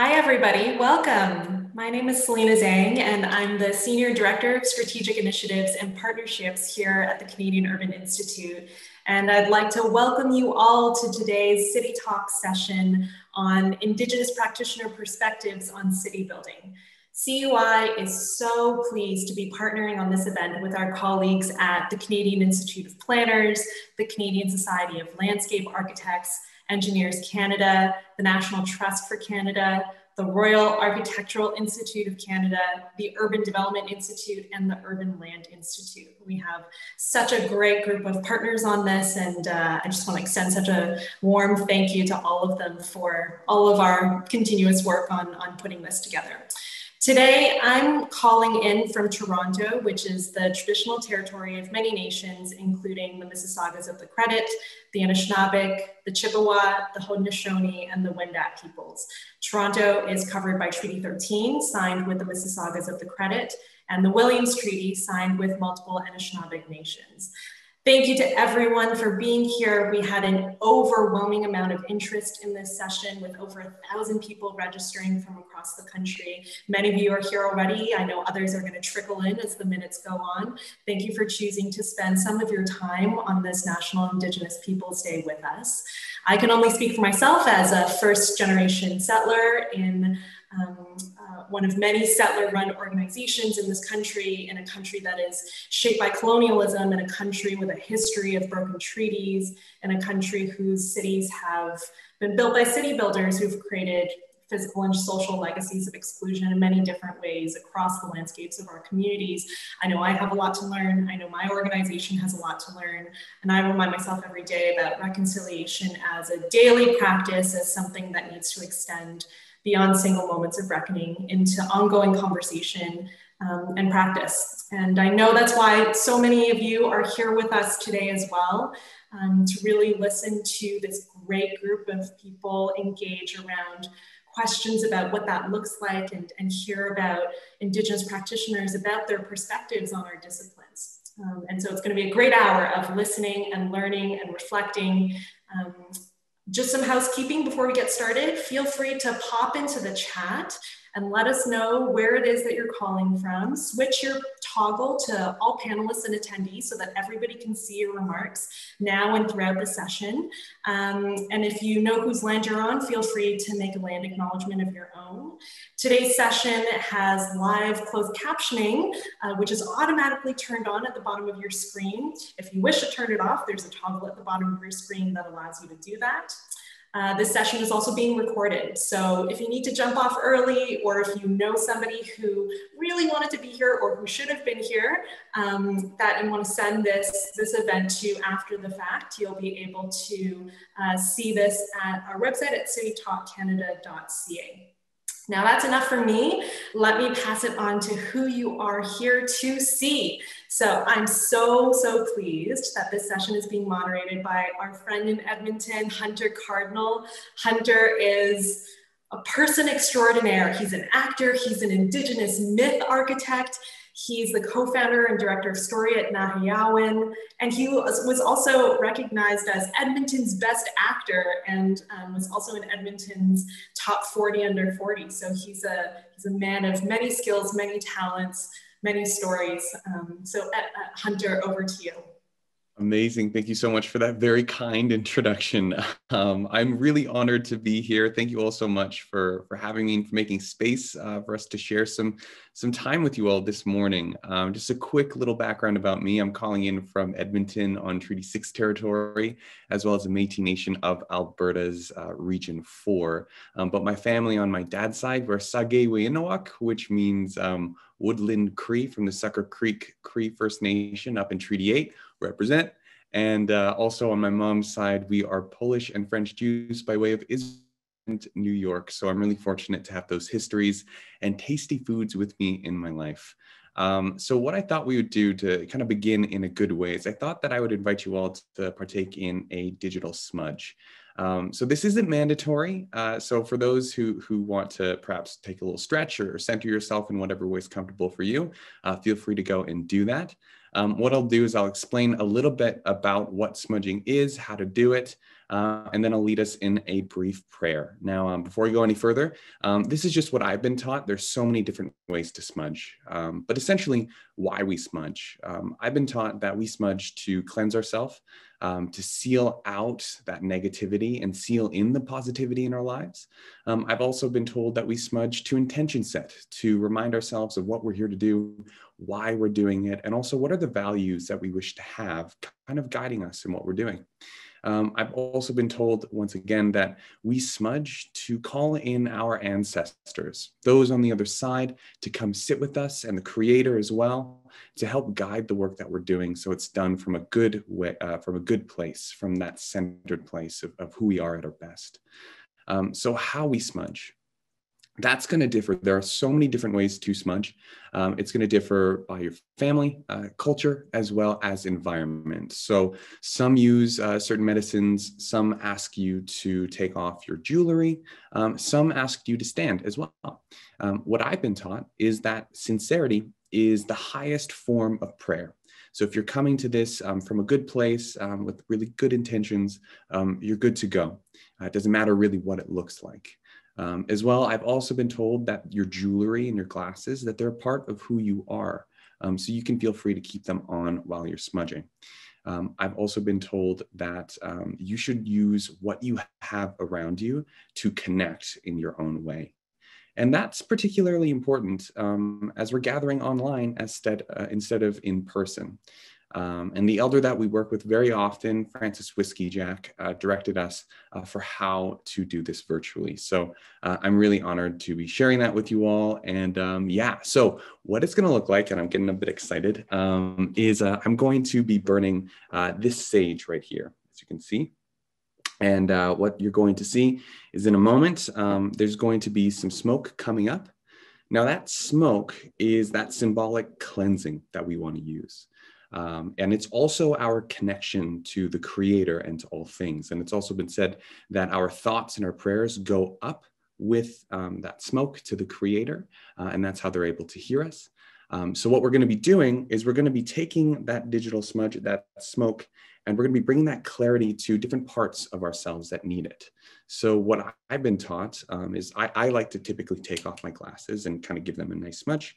Hi, everybody. Welcome. My name is Selena Zhang, and I'm the Senior Director of Strategic Initiatives and Partnerships here at the Canadian Urban Institute. And I'd like to welcome you all to today's City Talk session on Indigenous practitioner perspectives on city building. CUI is so pleased to be partnering on this event with our colleagues at the Canadian Institute of Planners, the Canadian Society of Landscape Architects, Engineers Canada, the National Trust for Canada, the Royal Architectural Institute of Canada, the Urban Development Institute, and the Urban Land Institute. We have such a great group of partners on this, and uh, I just want to extend such a warm thank you to all of them for all of our continuous work on, on putting this together. Today, I'm calling in from Toronto, which is the traditional territory of many nations, including the Mississaugas of the Credit, the Anishinaabeg, the Chippewa, the Haudenosaunee, and the Wendat peoples. Toronto is covered by Treaty 13, signed with the Mississaugas of the Credit, and the Williams Treaty, signed with multiple Anishinaabeg nations. Thank you to everyone for being here. We had an overwhelming amount of interest in this session with over a thousand people registering from across the country. Many of you are here already. I know others are gonna trickle in as the minutes go on. Thank you for choosing to spend some of your time on this National Indigenous Peoples Day with us. I can only speak for myself as a first generation settler in um, uh, one of many settler run organizations in this country, in a country that is shaped by colonialism, in a country with a history of broken treaties, in a country whose cities have been built by city builders who've created physical and social legacies of exclusion in many different ways across the landscapes of our communities. I know I have a lot to learn. I know my organization has a lot to learn. And I remind myself every day about reconciliation as a daily practice, as something that needs to extend beyond single moments of reckoning into ongoing conversation um, and practice. And I know that's why so many of you are here with us today as well, um, to really listen to this great group of people engage around questions about what that looks like and, and hear about Indigenous practitioners about their perspectives on our disciplines. Um, and so it's going to be a great hour of listening and learning and reflecting um, just some housekeeping before we get started. Feel free to pop into the chat and let us know where it is that you're calling from. Switch your toggle to all panelists and attendees so that everybody can see your remarks now and throughout the session. Um, and if you know whose land you're on, feel free to make a land acknowledgement of your own. Today's session has live closed captioning, uh, which is automatically turned on at the bottom of your screen. If you wish to turn it off, there's a toggle at the bottom of your screen that allows you to do that. Uh, this session is also being recorded. So if you need to jump off early or if you know somebody who really wanted to be here or who should have been here um, that you want to send this, this event to after the fact, you'll be able to uh, see this at our website at citytalkcanada.ca. Now that's enough for me. Let me pass it on to who you are here to see. So I'm so, so pleased that this session is being moderated by our friend in Edmonton, Hunter Cardinal. Hunter is a person extraordinaire. He's an actor, he's an Indigenous myth architect, He's the co-founder and director of story at Naheyawin, and he was also recognized as Edmonton's best actor and um, was also in Edmonton's top 40 under 40. So he's a, he's a man of many skills, many talents, many stories. Um, so uh, uh, Hunter, over to you. Amazing. Thank you so much for that very kind introduction. Um, I'm really honored to be here. Thank you all so much for, for having me and for making space uh, for us to share some, some time with you all this morning. Um, just a quick little background about me. I'm calling in from Edmonton on Treaty 6 territory, as well as the Métis Nation of Alberta's uh, Region 4. Um, but my family on my dad's side, we're Sagé which means um, Woodland Cree from the Sucker Creek Cree First Nation up in Treaty 8 represent. And uh, also on my mom's side, we are Polish and French Jews by way of Israel New York. So I'm really fortunate to have those histories and tasty foods with me in my life. Um, so what I thought we would do to kind of begin in a good way is I thought that I would invite you all to partake in a digital smudge. Um, so this isn't mandatory. Uh, so for those who, who want to perhaps take a little stretch or center yourself in whatever way is comfortable for you, uh, feel free to go and do that. Um, what I'll do is I'll explain a little bit about what smudging is, how to do it, uh, and then I'll lead us in a brief prayer. Now, um, before we go any further, um, this is just what I've been taught. There's so many different ways to smudge, um, but essentially why we smudge. Um, I've been taught that we smudge to cleanse ourselves, um, to seal out that negativity and seal in the positivity in our lives. Um, I've also been told that we smudge to intention set, to remind ourselves of what we're here to do, why we're doing it, and also what are the values that we wish to have kind of guiding us in what we're doing. Um, I've also been told once again that we smudge to call in our ancestors, those on the other side, to come sit with us and the creator as well, to help guide the work that we're doing so it's done from a good way, uh, from a good place, from that centered place of, of who we are at our best. Um, so how we smudge that's going to differ. There are so many different ways to smudge. Um, it's going to differ by your family, uh, culture, as well as environment. So some use uh, certain medicines, some ask you to take off your jewelry, um, some ask you to stand as well. Um, what I've been taught is that sincerity is the highest form of prayer. So if you're coming to this um, from a good place um, with really good intentions, um, you're good to go. Uh, it doesn't matter really what it looks like. Um, as well, I've also been told that your jewelry and your glasses, that they're part of who you are. Um, so you can feel free to keep them on while you're smudging. Um, I've also been told that um, you should use what you have around you to connect in your own way. And that's particularly important um, as we're gathering online instead, uh, instead of in person. Um, and the elder that we work with very often, Francis Whiskey Jack, uh, directed us uh, for how to do this virtually. So uh, I'm really honored to be sharing that with you all. And um, yeah, so what it's going to look like, and I'm getting a bit excited, um, is uh, I'm going to be burning uh, this sage right here, as you can see. And uh, what you're going to see is in a moment, um, there's going to be some smoke coming up. Now, that smoke is that symbolic cleansing that we want to use. Um, and it's also our connection to the creator and to all things. And it's also been said that our thoughts and our prayers go up with um, that smoke to the creator, uh, and that's how they're able to hear us. Um, so what we're going to be doing is we're going to be taking that digital smudge, that smoke, and we're going to be bringing that clarity to different parts of ourselves that need it. So what I've been taught um, is I, I, like to typically take off my glasses and kind of give them a nice smudge.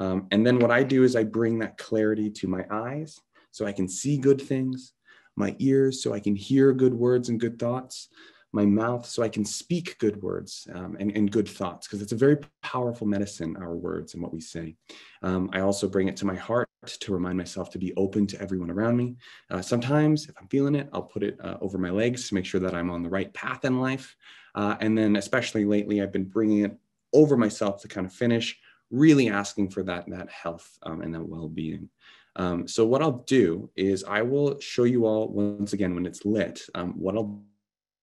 Um, and then what I do is I bring that clarity to my eyes so I can see good things, my ears so I can hear good words and good thoughts, my mouth so I can speak good words um, and, and good thoughts, because it's a very powerful medicine, our words and what we say. Um, I also bring it to my heart to remind myself to be open to everyone around me. Uh, sometimes, if I'm feeling it, I'll put it uh, over my legs to make sure that I'm on the right path in life. Uh, and then, especially lately, I've been bringing it over myself to kind of finish really asking for that, that health um, and that well-being. Um, so what I'll do is I will show you all once again when it's lit, um, what I'll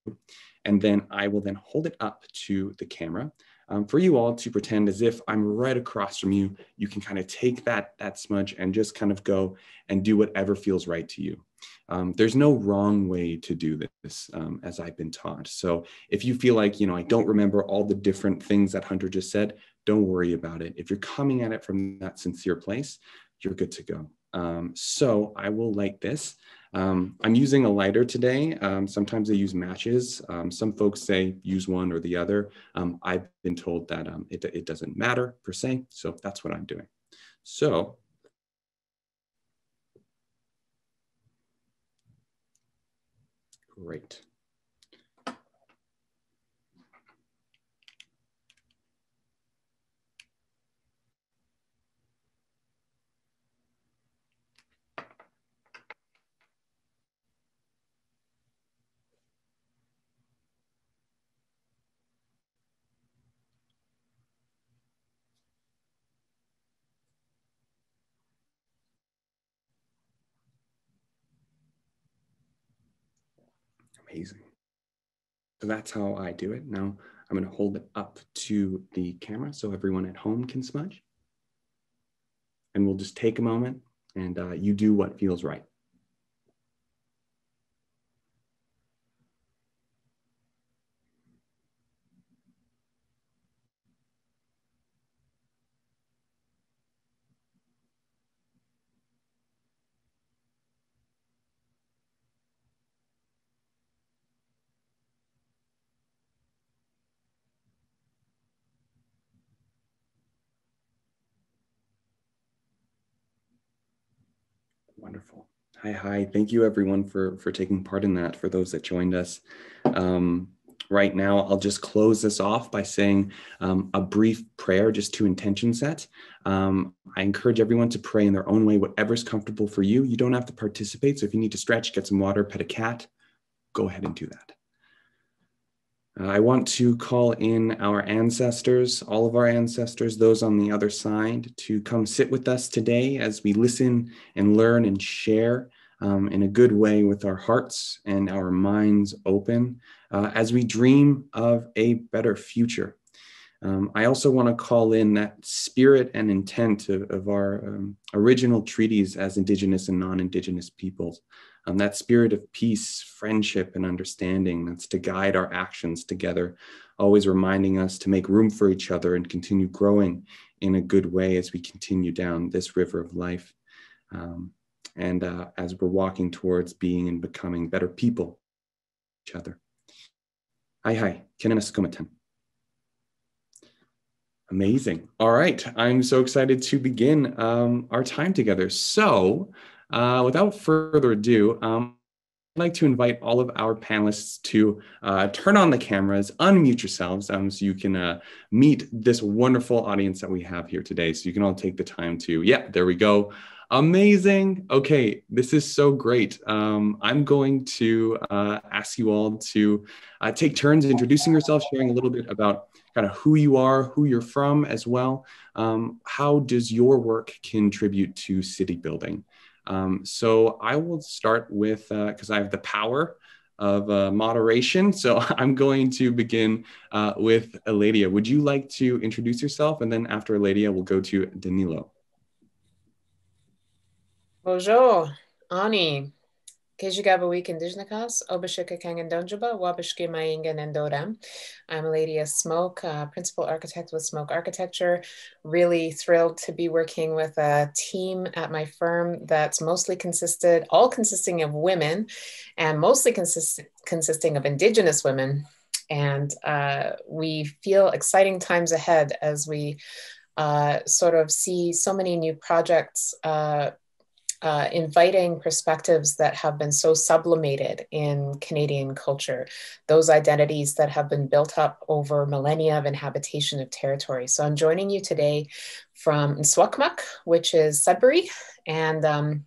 do, and then I will then hold it up to the camera um, for you all to pretend as if I'm right across from you. You can kind of take that, that smudge and just kind of go and do whatever feels right to you. Um, there's no wrong way to do this, um, as I've been taught. So if you feel like, you know, I don't remember all the different things that Hunter just said, don't worry about it. If you're coming at it from that sincere place, you're good to go. Um, so I will light this. Um, I'm using a lighter today. Um, sometimes I use matches. Um, some folks say use one or the other. Um, I've been told that um, it, it doesn't matter per se. So that's what I'm doing. So great. Amazing. So that's how I do it. Now I'm going to hold it up to the camera so everyone at home can smudge. And we'll just take a moment and uh, you do what feels right. Wonderful. Hi, hi. Thank you everyone for, for taking part in that, for those that joined us. Um, right now, I'll just close this off by saying um, a brief prayer just to intention set. Um, I encourage everyone to pray in their own way, whatever's comfortable for you. You don't have to participate. So if you need to stretch, get some water, pet a cat, go ahead and do that. Uh, I want to call in our ancestors, all of our ancestors, those on the other side, to come sit with us today as we listen and learn and share um, in a good way with our hearts and our minds open uh, as we dream of a better future. Um, I also want to call in that spirit and intent of, of our um, original treaties as Indigenous and non Indigenous peoples um, that spirit of peace, friendship, and understanding that's to guide our actions together, always reminding us to make room for each other and continue growing in a good way as we continue down this river of life. Um, and uh, as we're walking towards being and becoming better people, each other. Hi, hi, Kenenaskumatan. Amazing. All right. I'm so excited to begin um, our time together. So, uh, without further ado, um, I'd like to invite all of our panelists to uh, turn on the cameras, unmute yourselves um, so you can uh, meet this wonderful audience that we have here today. So you can all take the time to, yeah, there we go. Amazing. Okay, this is so great. Um, I'm going to uh, ask you all to uh, take turns introducing yourself, sharing a little bit about kind of who you are, who you're from as well. Um, how does your work contribute to city building? Um, so I will start with, because uh, I have the power of uh, moderation. So I'm going to begin uh, with Eladia. Would you like to introduce yourself? And then after Eladia, we'll go to Danilo. Bonjour, Ani. Kejigabawik Indigenous, Obashika Kangandonjaba, Wabashki Mayingan and Dodam. I'm Eladia Smoke, uh, Principal Architect with Smoke Architecture. Really thrilled to be working with a team at my firm that's mostly consisted, all consisting of women and mostly consist, consisting of Indigenous women. And uh, we feel exciting times ahead as we uh, sort of see so many new projects uh, inviting perspectives that have been so sublimated in Canadian culture, those identities that have been built up over millennia of inhabitation of territory. So I'm joining you today from Nswakmuk, which is Sudbury, and um,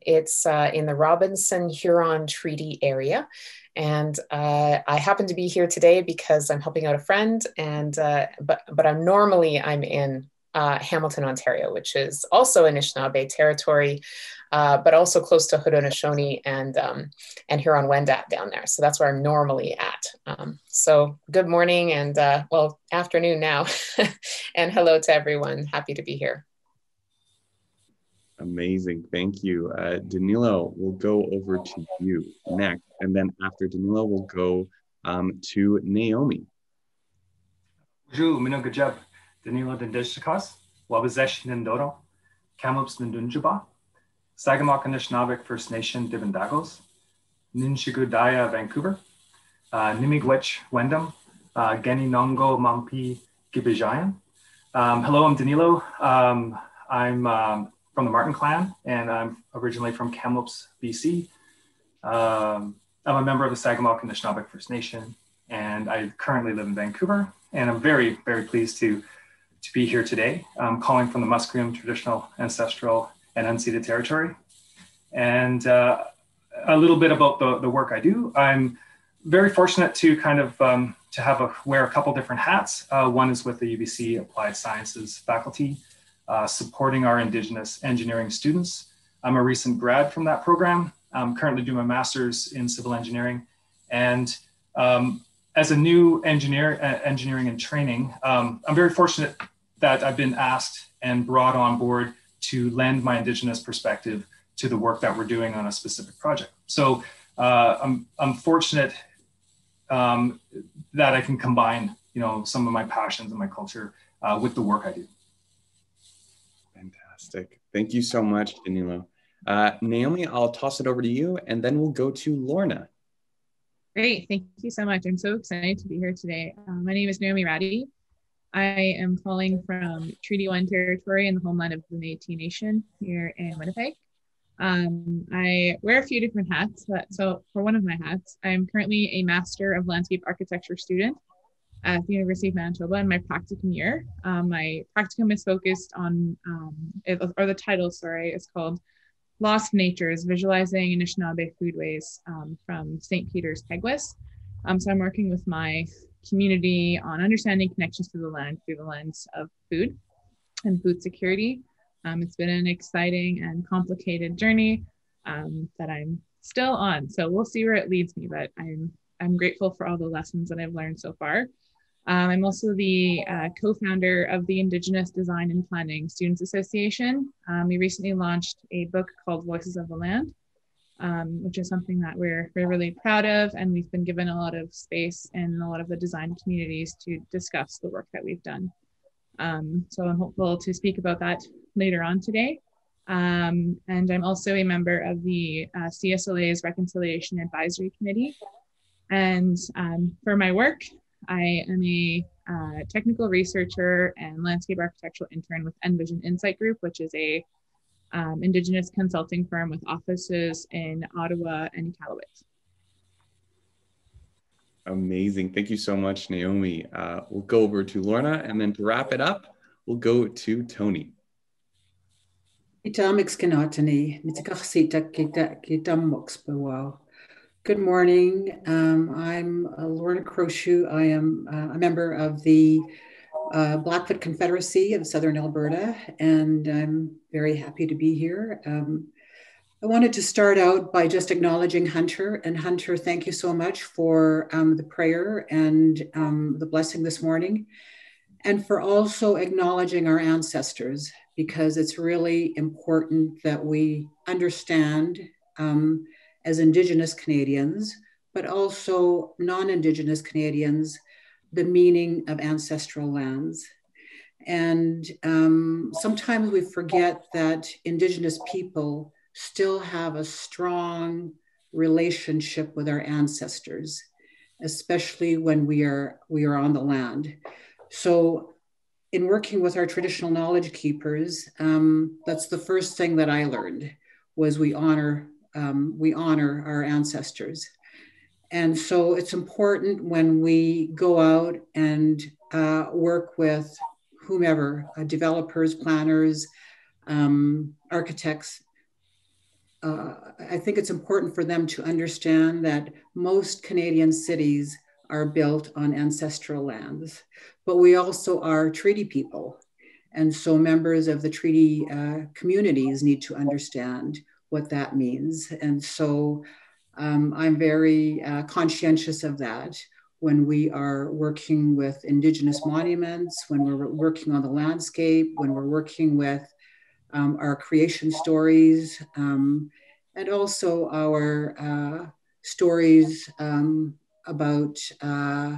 it's uh, in the Robinson Huron Treaty area. And uh, I happen to be here today because I'm helping out a friend, and uh, but but I'm normally I'm in uh, Hamilton, Ontario, which is also Anishinaabe territory, uh, but also close to Haudenosaunee and um, and Huron Wendat down there. So that's where I'm normally at. Um, so good morning and uh, well afternoon now, and hello to everyone. Happy to be here. Amazing, thank you, uh, Danilo. We'll go over to you next, and then after Danilo, we'll go um, to Naomi. Bonjour, Minogajab. Danilo Dendishkas, Wabazesh Nindoro, Kamloops Nindunjaba, Sagamok Anishnawbek First Nation Dibandagos, Ninshigudaya Vancouver, uh, Nimigwech Wendam, uh, Geni Nongo Mampi Gibijayan. Um, hello, I'm Danilo. Um, I'm um, from the Marten clan and I'm originally from Kamloops, BC. Um, I'm a member of the Sagamok Anishnawbek First Nation and I currently live in Vancouver. And I'm very, very pleased to to be here today, um, calling from the Musqueam traditional, ancestral, and unceded territory. And uh, a little bit about the, the work I do. I'm very fortunate to kind of um, to have a wear a couple different hats. Uh, one is with the UBC Applied Sciences faculty, uh, supporting our Indigenous engineering students. I'm a recent grad from that program. I'm currently doing my master's in civil engineering. And um, as a new engineer, uh, engineering and training, um, I'm very fortunate that I've been asked and brought on board to lend my Indigenous perspective to the work that we're doing on a specific project. So uh, I'm, I'm fortunate um, that I can combine, you know, some of my passions and my culture uh, with the work I do. Fantastic. Thank you so much, Danilo. Uh, Naomi, I'll toss it over to you, and then we'll go to Lorna. Great. Thank you so much. I'm so excited to be here today. Uh, my name is Naomi Ratte. I am calling from Treaty One territory in the homeland of the Métis Nation here in Winnipeg. Um, I wear a few different hats. But, so for one of my hats, I'm currently a Master of Landscape Architecture student at the University of Manitoba in my practicum year. Um, my practicum is focused on, um, it, or the title, sorry, is called Lost Natures, Visualizing Anishinaabe Foodways um, from St. Peter's Peguis. Um, so I'm working with my community on understanding connections to the land through the lens of food and food security. Um, it's been an exciting and complicated journey um, that I'm still on. So we'll see where it leads me, but I'm I'm grateful for all the lessons that I've learned so far. Um, I'm also the uh, co-founder of the Indigenous Design and Planning Students Association. Um, we recently launched a book called Voices of the Land, um, which is something that we're, we're really proud of. And we've been given a lot of space in a lot of the design communities to discuss the work that we've done. Um, so I'm hopeful to speak about that later on today. Um, and I'm also a member of the uh, CSLA's Reconciliation Advisory Committee. And um, for my work, I am a uh, technical researcher and landscape architectural intern with Nvision Insight Group, which is a um, Indigenous consulting firm with offices in Ottawa and Iqaluit. Amazing. Thank you so much, Naomi. Uh, we'll go over to Lorna, and then to wrap it up, we'll go to Tonii. Good morning. Um, I'm uh, Lorna Crowshoe. I am uh, a member of the uh, Blackfoot Confederacy of Southern Alberta, and I'm very happy to be here. Um, I wanted to start out by just acknowledging Hunter. And Hunter, thank you so much for um, the prayer and um, the blessing this morning, and for also acknowledging our ancestors, because it's really important that we understand um, as Indigenous Canadians, but also non Indigenous Canadians, the meaning of ancestral lands. And um, sometimes we forget that Indigenous people still have a strong relationship with our ancestors, especially when we are, we are on the land. So, in working with our traditional knowledge keepers, um, that's the first thing that I learned was we honor um, we honor our ancestors. And so it's important when we go out and uh, work with whomever, uh, developers, planners, um, architects. Uh, I think it's important for them to understand that most Canadian cities are built on ancestral lands, but we also are treaty people. And so members of the treaty uh, communities need to understand what that means. And so um, I'm very uh, conscientious of that when we are working with Indigenous monuments, when we're working on the landscape, when we're working with um, our creation stories, um, and also our uh, stories um, about, uh,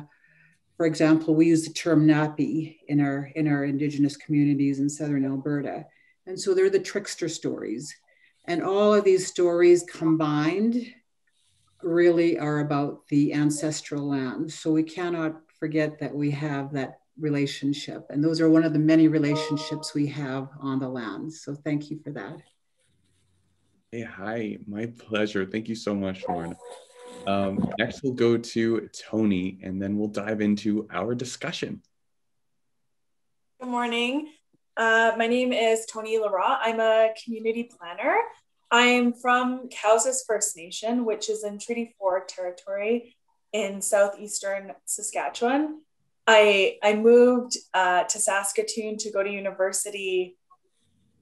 for example, we use the term napi in our, in our Indigenous communities in Southern Alberta. And so they're the trickster stories. And all of these stories combined really are about the ancestral land. So we cannot forget that we have that relationship. And those are one of the many relationships we have on the land. So thank you for that. Hey, hi, my pleasure. Thank you so much, Lorna. Um, next, we'll go to Tonii, and then we'll dive into our discussion. Good morning. Uh, my name is Tonii Lerat. I'm a community planner. I'm from Cowessess First Nation, which is in Treaty 4 territory in southeastern Saskatchewan. I, I moved uh, to Saskatoon to go to university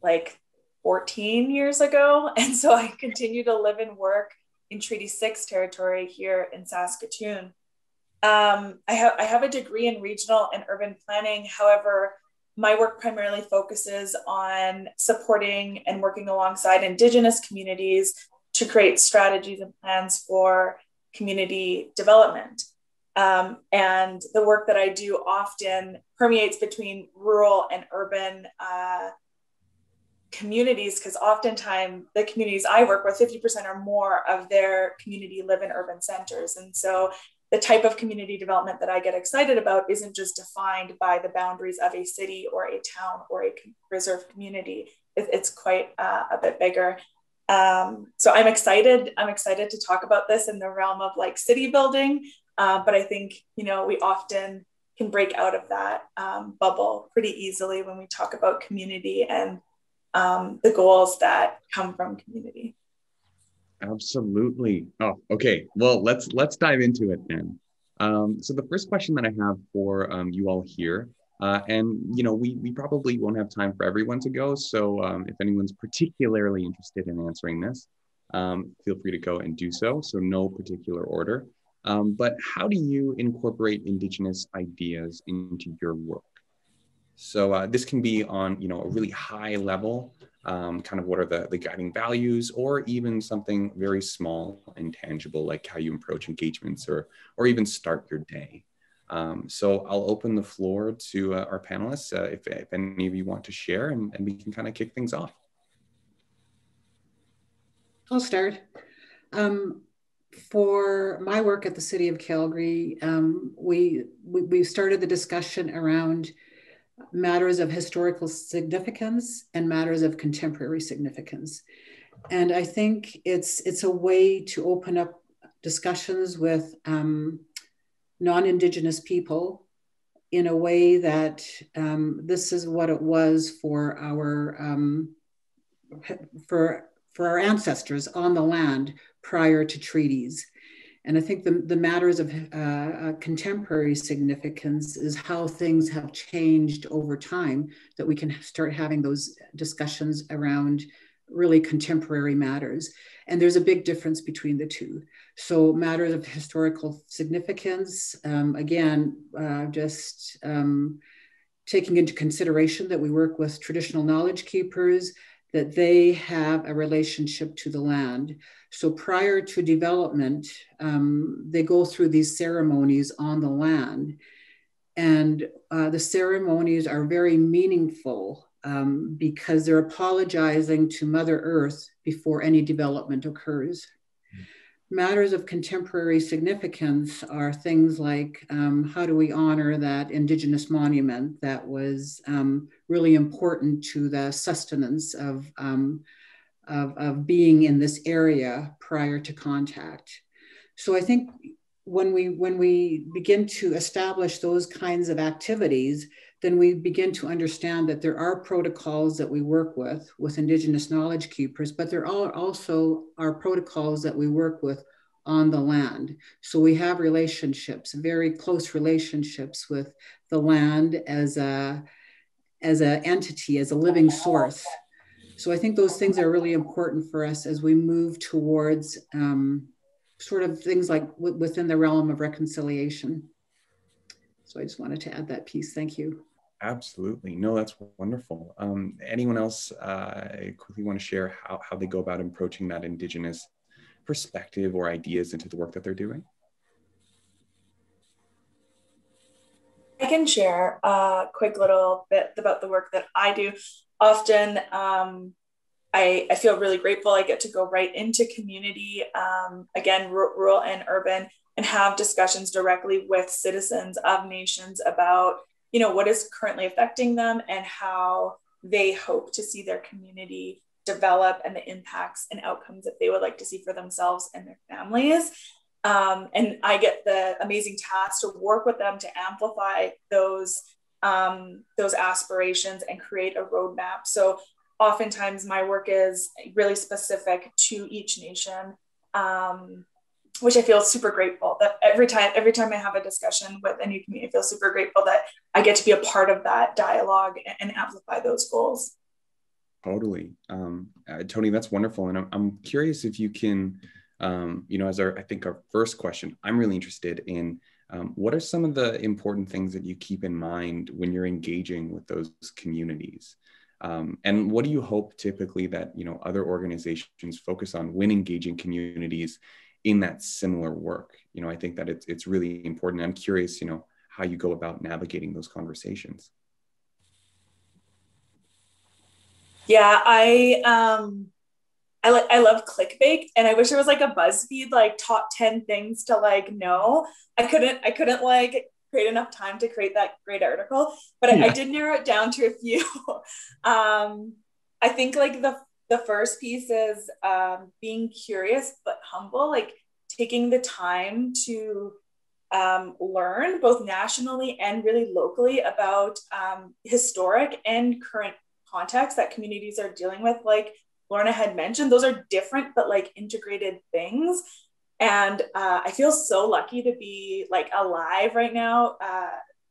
like 14 years ago. And so I continue to live and work in Treaty 6 territory here in Saskatoon. Um, I, have, I have a degree in regional and urban planning. However, my work primarily focuses on supporting and working alongside Indigenous communities to create strategies and plans for community development. Um, and the work that I do often permeates between rural and urban uh, communities because oftentimes the communities I work with, 50% or more of their community live in urban centers. And so the type of community development that I get excited about isn't just defined by the boundaries of a city or a town or a reserve community. It, it's quite uh, a bit bigger. Um, so I'm excited. I'm excited to talk about this in the realm of like city building. Uh, but I think, you know, we often can break out of that um, bubble pretty easily when we talk about community and um, the goals that come from community. Absolutely. Oh, okay. Well, let's let's dive into it then. Um, so the first question that I have for um, you all here, uh, and you know, we we probably won't have time for everyone to go. So um, if anyone's particularly interested in answering this, um, feel free to go and do so. So no particular order. Um, but how do you incorporate Indigenous ideas into your work? So uh, this can be on you know a really high level, um, kind of what are the, the guiding values, or even something very small and tangible like how you approach engagements or or even start your day. Um, so I'll open the floor to uh, our panelists uh, if, if any of you want to share, and, and we can kind of kick things off. I'll start. Um, for my work at the City of Calgary, um, we, we, we started the discussion around matters of historical significance and matters of contemporary significance. And I think it's, it's a way to open up discussions with um, non-Indigenous people in a way that um, this is what it was for our, um, for, for our ancestors on the land prior to treaties. And I think the, the matters of uh, uh, contemporary significance is how things have changed over time, that we can start having those discussions around really contemporary matters. And there's a big difference between the two. So, matters of historical significance, um, again, uh, just um, taking into consideration that we work with traditional knowledge keepers, that they have a relationship to the land. So prior to development, um, they go through these ceremonies on the land. And uh, the ceremonies are very meaningful um, because they're apologizing to Mother Earth before any development occurs matters of contemporary significance are things like um, how do we honor that Indigenous monument that was um, really important to the sustenance of, um, of, of, being in this area prior to contact. So I think when we, when we begin to establish those kinds of activities, then we begin to understand that there are protocols that we work with with indigenous knowledge keepers but there are also are protocols that we work with on the land so we have relationships very close relationships with the land as a as an entity as a living source so i think those things are really important for us as we move towards um, sort of things like w- within the realm of reconciliation so i just wanted to add that piece thank you Absolutely. No, that's wonderful. Um, anyone else uh, quickly want to share how, how they go about approaching that Indigenous perspective or ideas into the work that they're doing? Can share a quick little bit about the work that I do. Often, um, I, I feel really grateful. I get to go right into community, um, again, r- rural and urban, and have discussions directly with citizens of nations about you know what is currently affecting them and how they hope to see their community develop and the impacts and outcomes that they would like to see for themselves and their families um, and i get the amazing task to work with them to amplify those um, those aspirations and create a roadmap. So oftentimes my work is really specific to each nation um, which I feel super grateful that every time every time I have a discussion with a new community, I feel super grateful that I get to be a part of that dialogue and amplify those goals. Totally, um, uh, Tonii, that's wonderful, and I'm, I'm curious if you can, um, you know, as our I think our first question, I'm really interested in um, what are some of the important things that you keep in mind when you're engaging with those communities. Um, and what do you hope typically that you know other organizations focus on when engaging communities in that similar work? You know i think that it's, it's really important. I'm curious you know how you go about navigating those conversations. Yeah i um I like I love clickbait and I wish there was like a BuzzFeed like top 10 things to like know. I couldn't I couldn't like create enough time to create that great article, but yeah. I, I, did narrow it down to a few. um I think like the the first piece is um, being curious but humble, like taking the time to um, learn both nationally and really locally about um, historic and current contexts that communities are dealing with. Like Lorna had mentioned, those are different but like integrated things. And uh, I feel so lucky to be like alive right now uh,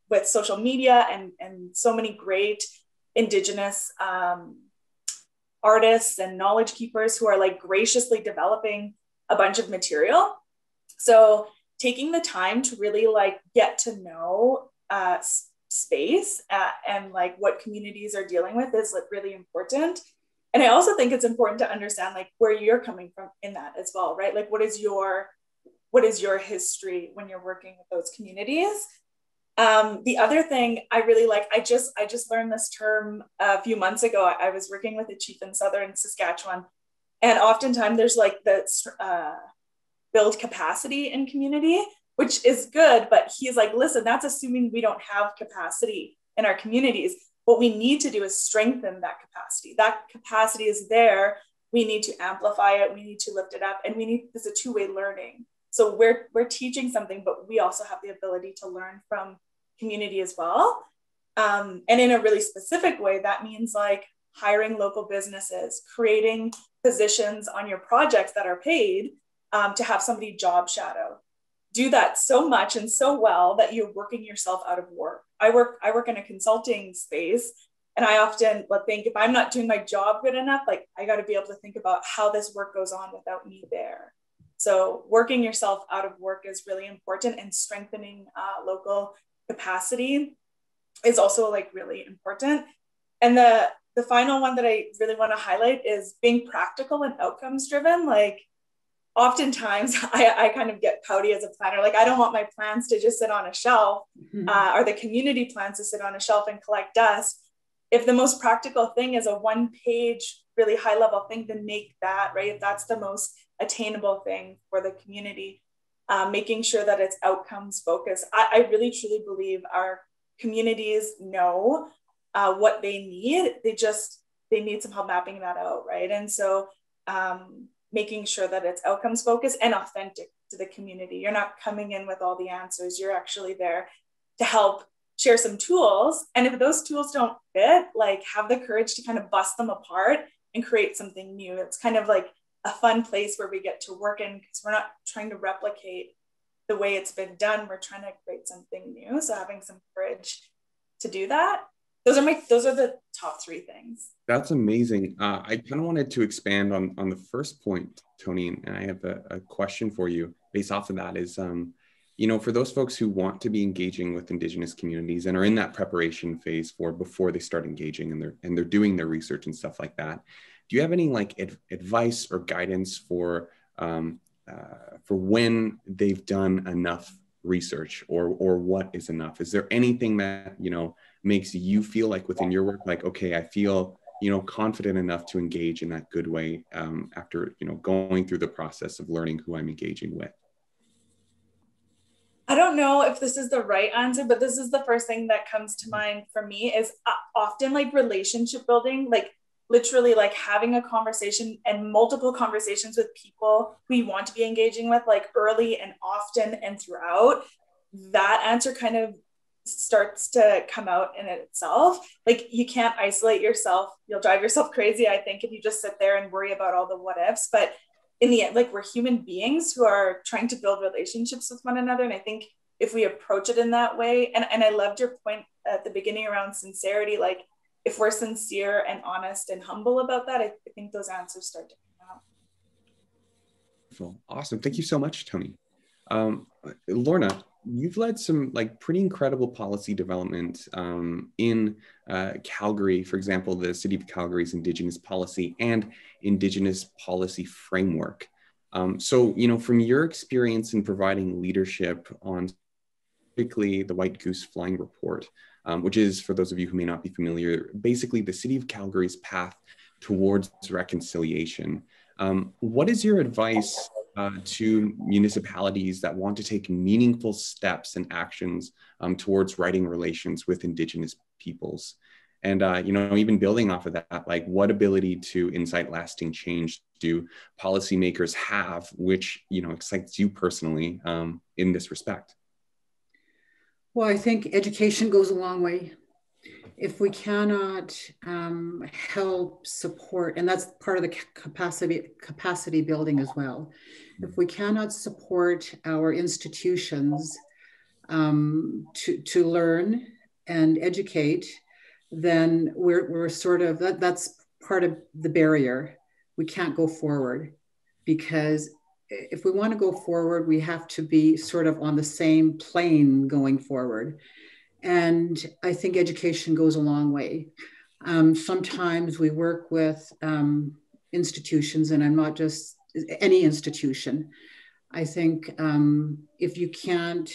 with social media and, and so many great Indigenous um, artists and knowledge keepers who are like graciously developing a bunch of material. So taking the time to really like get to know uh, space uh, and like what communities are dealing with is like really important and i also think it's important to understand like where you're coming from in that as well right like what is your what is your history when you're working with those communities um, the other thing i really like i just i just learned this term a few months ago i, I was working with a chief in southern saskatchewan and oftentimes there's like this uh, build capacity in community, which is good. But he's like, listen, that's assuming we don't have capacity in our communities. What we need to do is strengthen that capacity. That capacity is there. We need to amplify it. We need to lift it up. And we need, this is a two way learning. So we're, we're teaching something, but we also have the ability to learn from community as well. Um, and in a really specific way, that means like hiring local businesses, creating positions on your projects that are paid um, to have somebody job shadow do that so much and so well that you're working yourself out of work i work i work in a consulting space and i often think if i'm not doing my job good enough like i got to be able to think about how this work goes on without me there. So working yourself out of work is really important and strengthening uh, local capacity is also like really important. And the the final one that i really want to highlight is being practical and outcomes driven like oftentimes I, I kind of get pouty as a planner. Like I don't want my plans to just sit on a shelf mm-hmm. uh, or the community plans to sit on a shelf and collect dust. If the most practical thing is a one page, really high level thing, then make that, right? If that's the most attainable thing for the community, um, making sure that it's outcomes focused. I, I, really truly believe our communities know uh, what they need. They just, they need some help mapping that out, right? And so um, making sure that it's outcomes focused and authentic to the community. You're not coming in with all the answers, you're actually there to help share some tools. And if those tools don't fit, like have the courage to kind of bust them apart and create something new. It's kind of like a fun place where we get to work in because we're not trying to replicate the way it's been done. We're trying to create something new. So having some courage to do that those are my those are the top three things. That's amazing. Uh, i kind of wanted to expand on on the first point Tonii and i have a, a question for you based off of that is um, you know for those folks who want to be engaging with indigenous communities and are in that preparation phase for before they start engaging and they're and they're doing their research and stuff like that do you have any like ad- advice or guidance for um, uh, for when they've done enough research or or what is enough? Is there anything that you know makes you feel like within your work like okay i feel you know confident enough to engage in that good way um, after you know going through the process of learning who i'm engaging with. I don't know if this is the right answer but this is the first thing that comes to mind for me is uh, often like relationship building like literally like having a conversation and multiple conversations with people who you want to be engaging with like early and often and throughout that answer kind of starts to come out in itself. Like you can't isolate yourself. You'll drive yourself crazy, I think, if you just sit there and worry about all the what ifs. But in the end, like we're human beings who are trying to build relationships with one another. And I think if we approach it in that way, and, and I loved your point at the beginning around sincerity, like if we're sincere and honest and humble about that, I, I think those answers start to come out. Awesome. Thank you so much, Tonii. Um, Lorna, you've led some like pretty incredible policy development um, in uh, Calgary, for example, the City of Calgary's Indigenous policy and Indigenous policy framework. Um, so, you know, from your experience in providing leadership on particularly the White Goose Flying Report, um, which is, for those of you who may not be familiar, basically the City of Calgary's path towards reconciliation. Um, what is your advice uh, to municipalities that want to take meaningful steps and actions um, towards righting relations with Indigenous peoples. and uh, you know even building off of that like what ability to incite lasting change do policymakers have which you know excites you personally um, in this respect well i think education goes a long way if we cannot um, help support and that's part of the capacity capacity building as well. If we cannot support our institutions um, to, to learn and educate then we're, we're sort of that, that's part of the barrier. We can't go forward because if we want to go forward we have to be sort of on the same plane going forward and i think education goes a long way um, sometimes we work with um, institutions and i'm not just any institution i think um, if you can't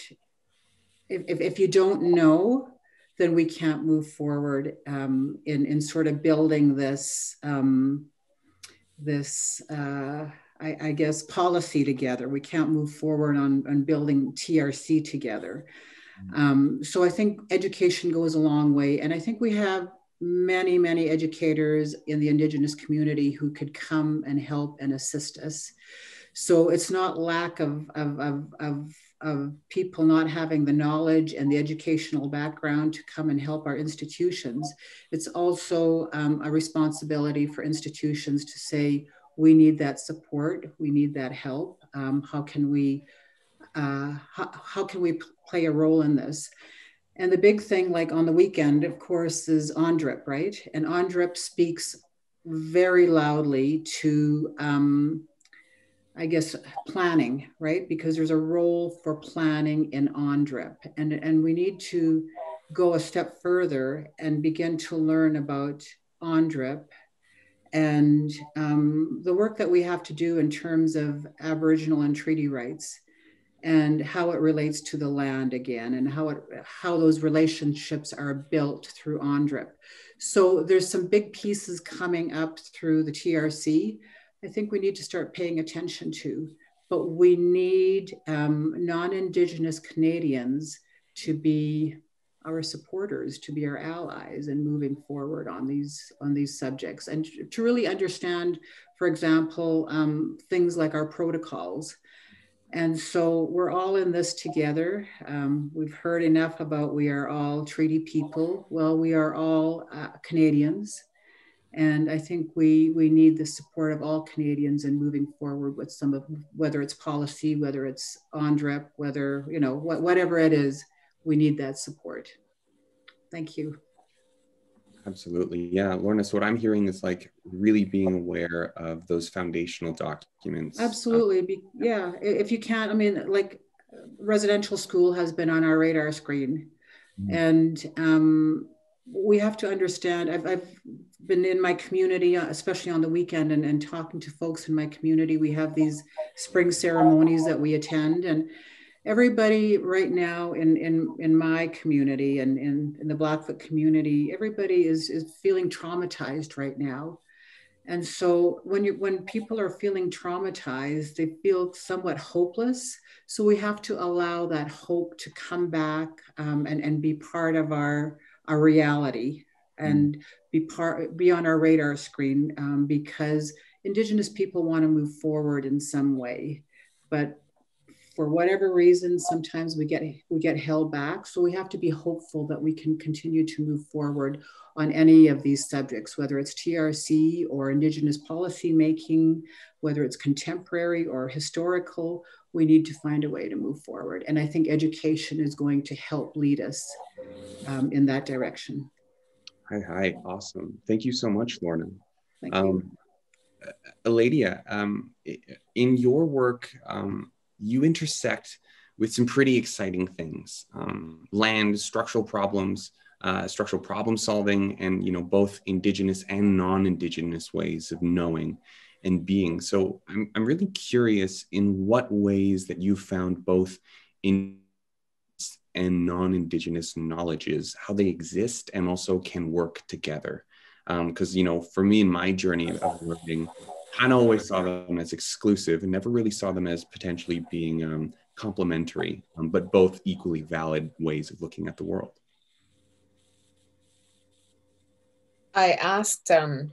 if, if, if you don't know then we can't move forward um, in, in sort of building this, um, this uh, I, I, guess, policy together. We can't move forward on, on building TRC together. Um, so I think education goes a long way. And I think we have many, many educators in the Indigenous community who could come and help and assist us. So it's not lack of, of, of, of of people not having the knowledge and the educational background to come and help our institutions. It's also um, a responsibility for institutions to say, we need that support, we need that help. Um, how can we, uh, how, how can we play a role in this? And the big thing, like on the weekend, of course, is UNDRIP, right? And UNDRIP speaks very loudly to um, I guess, planning, right? Because there's a role for planning in UNDRIP. And, and we need to go a step further and begin to learn about UNDRIP and um, the work that we have to do in terms of Aboriginal and treaty rights and how it relates to the land again and how it how those relationships are built through UNDRIP. So there's some big pieces coming up through the TRC I think we need to start paying attention to. But we need um, non Indigenous Canadians to be our supporters, to be our allies, and moving forward on these on these subjects, and to really understand, for example, um, things like our protocols. And so we're all in this together. Um, we've heard enough about we are all treaty people. Well, we are all uh, Canadians. And I think we, we need the support of all Canadians in moving forward with some of, whether it's policy, whether it's UNDRIP, whether, you know, wh- whatever it is, we need that support. Thank you. Absolutely. Yeah. Lorna, so what I'm hearing is like really being aware of those foundational documents. Absolutely. Be, yeah. If you can't, I mean, like residential school has been on our radar screen. Mm-hmm. And um, we have to understand I've, I've been in my community uh, especially on the weekend and, and talking to folks in my community we have these spring ceremonies that we attend and everybody right now in in, in my community and in, in the blackfoot community everybody is is feeling traumatized right now. And so when you when people are feeling traumatized they feel somewhat hopeless. So we have to allow that hope to come back um, and, and be part of our our reality and mm. be part be on our radar screen um, because indigenous people want to move forward in some way. But for whatever reason sometimes we get we get held back so we have to be hopeful that we can continue to move forward on any of these subjects whether it's trc or indigenous policy making whether it's contemporary or historical we need to find a way to move forward and i think education is going to help lead us um, in that direction. Hi, hi, awesome. Thank you so much, Lorna. Thank um, you. Eladia, um, in your work, um, you intersect with some pretty exciting things: um, land, structural problems, uh, structural problem solving, and you know both indigenous and non-indigenous ways of knowing and being. So I'm I'm really curious in what ways that you found both in and non-indigenous knowledges how they exist and also can work together because um, you know for me in my journey of learning kind of always saw them as exclusive and never really saw them as potentially being um, complementary um, but both equally valid ways of looking at the world. I asked um,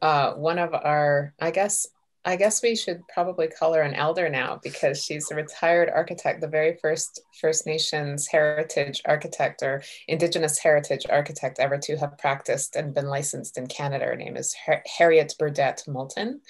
uh, one of our, I guess, I guess we should probably call her an elder now because she's a retired architect, the very first First Nations heritage architect or Indigenous heritage architect ever to have practiced and been licensed in Canada. Her name is Harriet Burdett Moulton.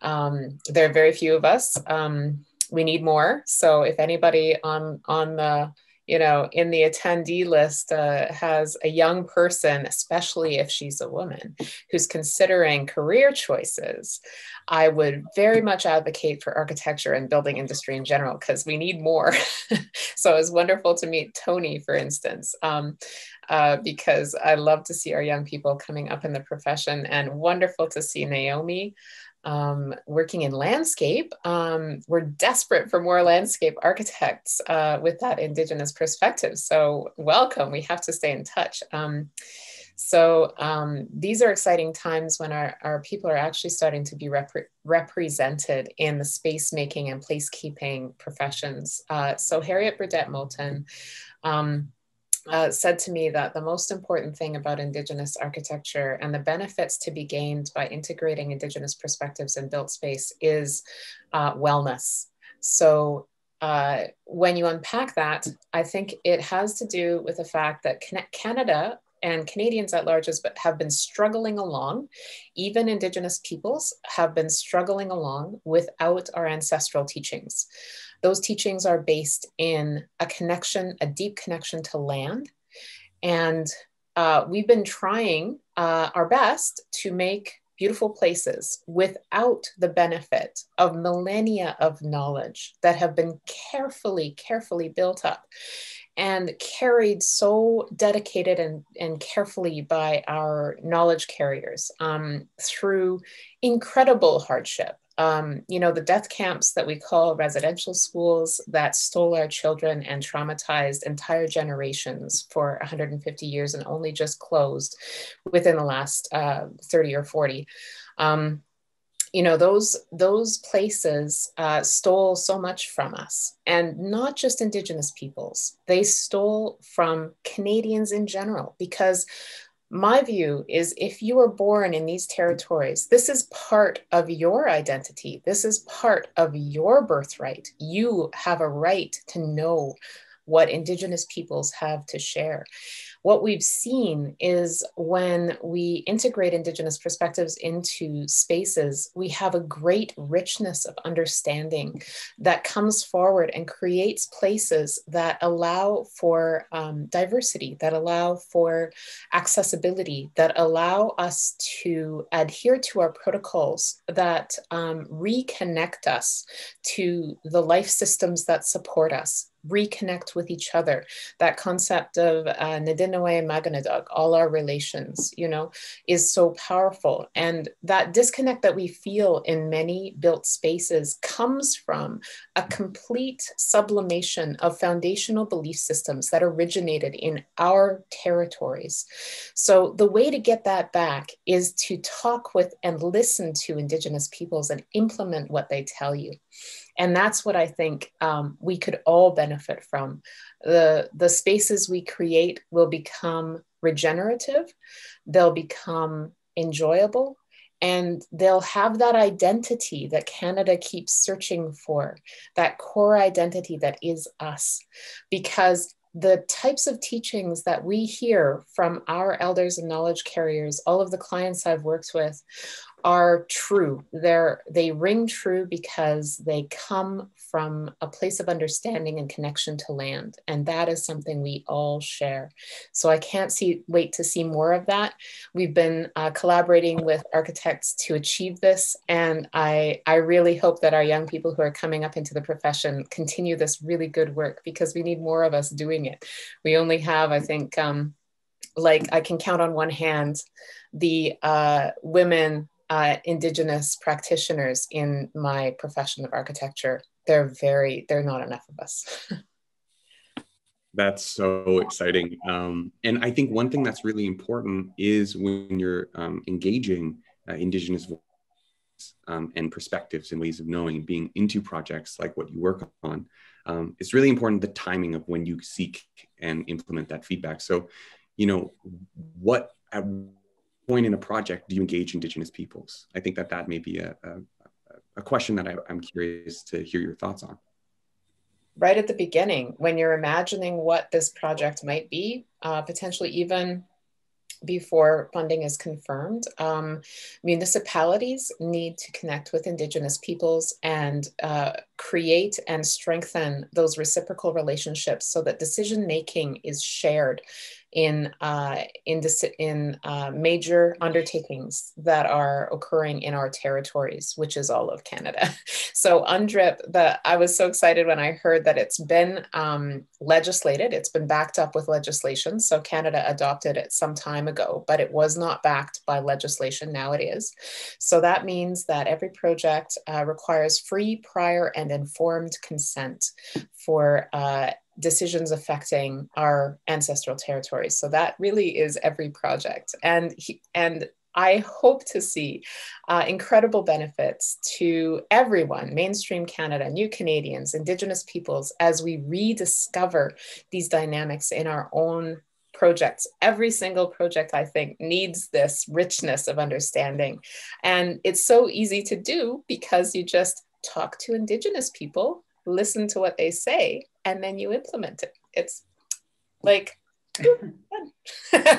Um, there are very few of us. Um, we need more. So if anybody on on the you know, in the attendee list uh, has a young person, especially if she's a woman, who's considering career choices, I would very much advocate for architecture and building industry in general because we need more. so it was wonderful to meet Tonii, for instance. Um, uh, because I love to see our young people coming up in the profession and wonderful to see Naomi um, working in landscape. Um, we're desperate for more landscape architects uh, with that Indigenous perspective. So, welcome. We have to stay in touch. Um, so, um, these are exciting times when our, our people are actually starting to be repre- represented in the space making and placekeeping professions. Uh, so, Harriet Burdett Moulton. Um, uh, said to me that the most important thing about Indigenous architecture and the benefits to be gained by integrating Indigenous perspectives in built space is uh, wellness. So uh, when you unpack that, I think it has to do with the fact that Canada and Canadians at large have been struggling along, even Indigenous peoples have been struggling along without our ancestral teachings. Those teachings are based in a connection, a deep connection to land. And uh, we've been trying uh, our best to make beautiful places without the benefit of millennia of knowledge that have been carefully, carefully built up and carried so dedicated and, and carefully by our knowledge carriers um, through incredible hardship um, you know, the death camps that we call residential schools that stole our children and traumatized entire generations for 150 years and only just closed within the last uh, 30 or 40. Um, you know those those places uh, stole so much from us and not just indigenous peoples they stole from canadians in general because my view is if you are born in these territories, this is part of your identity. This is part of your birthright. You have a right to know what Indigenous peoples have to share what we've seen is when we integrate Indigenous perspectives into spaces, we have a great richness of understanding that comes forward and creates places that allow for um, diversity, that allow for accessibility, that allow us to adhere to our protocols, that um, reconnect us to the life systems that support us reconnect with each other. That concept of uh, Maganadog, all our relations, you know, is so powerful. And that disconnect that we feel in many built spaces comes from a complete sublimation of foundational belief systems that originated in our territories. So the way to get that back is to talk with and listen to Indigenous peoples and implement what they tell you. And that's what i think um, we could all benefit from. The the spaces we create will become regenerative. They'll become enjoyable and they'll have that identity that Canada keeps searching for, that core identity that is us. Because the types of teachings that we hear from our elders and knowledge carriers, all of the clients I've worked with, are true. They're, they ring true because they come from a place of understanding and connection to land. And that is something we all share. So I can't see, wait to see more of that. We've been uh, collaborating with architects to achieve this. And I, I really hope that our young people who are coming up into the profession continue this really good work because we need more of us doing it. We only have, I think, um, like I can count on one hand the uh, women uh, Indigenous practitioners in my profession of architecture. They're very, they're not enough of us. that's so exciting. Um, and I think one thing that's really important is when you're um, engaging uh, Indigenous voices um, and perspectives and ways of knowing, being into projects like what you work on, um, it's really important the timing of when you seek and implement that feedback. So, you know, what at point in a project do you engage Indigenous peoples? I think that that may be a, a, a question that I, I'm curious to hear your thoughts on right at the beginning when you're imagining what this project might be, uh, potentially even before funding is confirmed. Um, municipalities need to connect with Indigenous peoples and uh, create and strengthen those reciprocal relationships so that decision making is shared in uh, in, in uh, major undertakings that are occurring in our territories, which is all of Canada. So UNDRIP, the, I was so excited when I heard that it's been um, legislated, it's been backed up with legislation. So Canada adopted it some time ago, but it was not backed by legislation. Now it is. So that means that every project uh, requires free, prior, and informed consent for uh, decisions affecting our ancestral territories. So that really is every project. And he, and I hope to see uh, incredible benefits to everyone, mainstream Canada, new Canadians, Indigenous peoples, as we rediscover these dynamics in our own projects. Every single project, I think, needs this richness of understanding. And it's so easy to do because you just talk to Indigenous people, listen to what they say, and then you implement it. It's like, and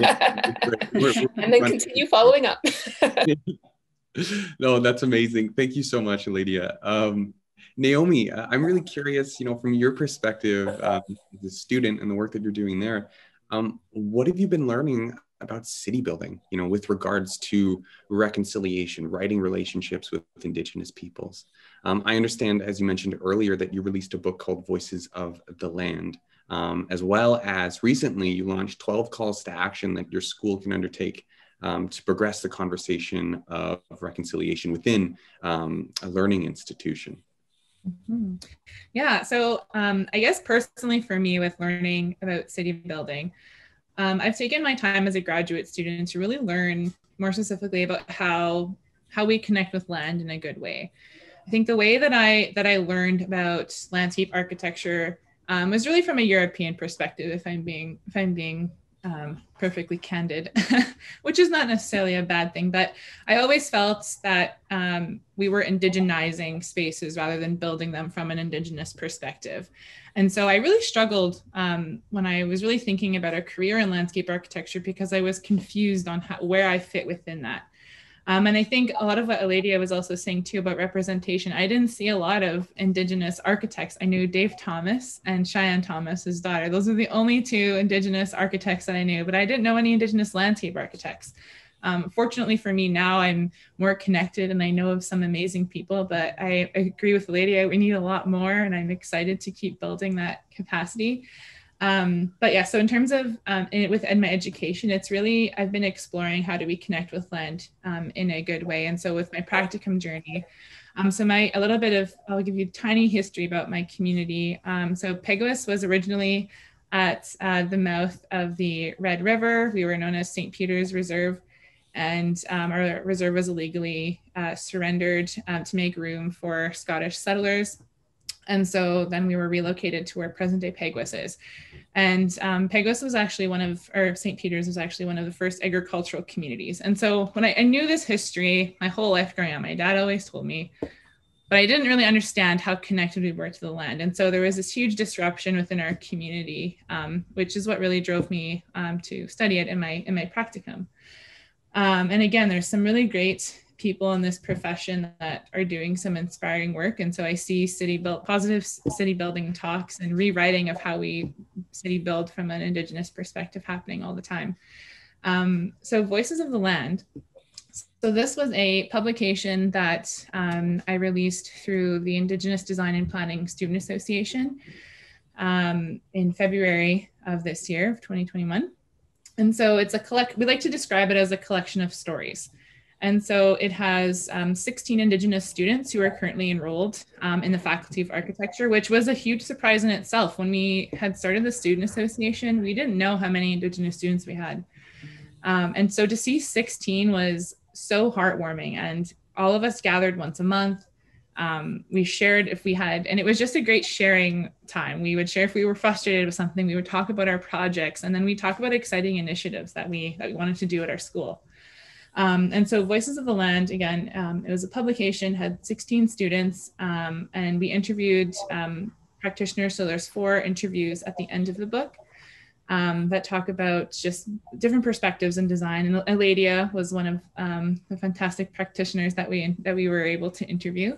then continue following up. no, that's amazing. Thank you so much, Lydia. Um, Naomi, I'm really curious, you know, from your perspective, um, as a student and the work that you're doing there, um, what have you been learning about city building, you know, with regards to reconciliation, righting relationships with, with Indigenous peoples. Um, I understand, as you mentioned earlier, that you released a book called Voices of the Land, um, as well as recently you launched 12 calls to action that your school can undertake um, to progress the conversation of, of reconciliation within um, a learning institution. Mm-hmm. Yeah, so um, I guess personally for me with learning about city building, um, I've taken my time as a graduate student to really learn more specifically about how how we connect with land in a good way. I think the way that I that I learned about landscape architecture um, was really from a European perspective. If I'm being if I'm being um, perfectly candid, which is not necessarily a bad thing. But I always felt that um, we were indigenizing spaces rather than building them from an indigenous perspective. And so I really struggled um, when I was really thinking about a career in landscape architecture because I was confused on how, where I fit within that. Um, and I think a lot of what Eladia was also saying too about representation, I didn't see a lot of Indigenous architects. I knew Dave Thomas and Cheyenne Thomas, his daughter. Those are the only two Indigenous architects that I knew, but I didn't know any Indigenous landscape architects. Um, fortunately for me, now I'm more connected and I know of some amazing people, but I, I agree with Eladia, we need a lot more, and I'm excited to keep building that capacity. Um, but yeah, so in terms of um, in, with my education, it's really I've been exploring how do we connect with land um, in a good way. And so with my practicum journey, um, so my a little bit of I'll give you tiny history about my community. Um, so Peguis was originally at uh, the mouth of the Red River. We were known as St. Peter's Reserve, and um, our reserve was illegally uh, surrendered to make room for Scottish settlers. And so then we were relocated to where present day Peguis is. And um, Peguis was actually one of, or St. Peter's was actually one of the first agricultural communities. And so when I, I knew this history my whole life growing up, my dad always told me, but I didn't really understand how connected we were to the land. And so there was this huge disruption within our community, um, which is what really drove me um, to study it in my in my practicum. Um, and again, there's some really great people in this profession that are doing some inspiring work. And so I see city build positive city building talks and rewriting of how we city build from an indigenous perspective happening all the time. Um, so Voices of the Land. So this was a publication that um, I released through the Indigenous Design and Planning Student Association um, in February of this year, of 2021. And so it's a collect, we like to describe it as a collection of stories. And so it has um, 16 Indigenous students who are currently enrolled um, in the Faculty of Architecture, which was a huge surprise in itself. When we had started the Student Association, we didn't know how many Indigenous students we had. Um, and so to see 16 was so heartwarming. And all of us gathered once a month. Um, we shared if we had, and it was just a great sharing time. We would share if we were frustrated with something, we would talk about our projects, and then we talk about exciting initiatives that we, that we wanted to do at our school. Um, and so Voices of the Land, again, um, it was a publication, had 16 students, um, and we interviewed um, practitioners. So there's four interviews at the end of the book um, that talk about just different perspectives in design. And Eladia was one of um, the fantastic practitioners that we that we were able to interview.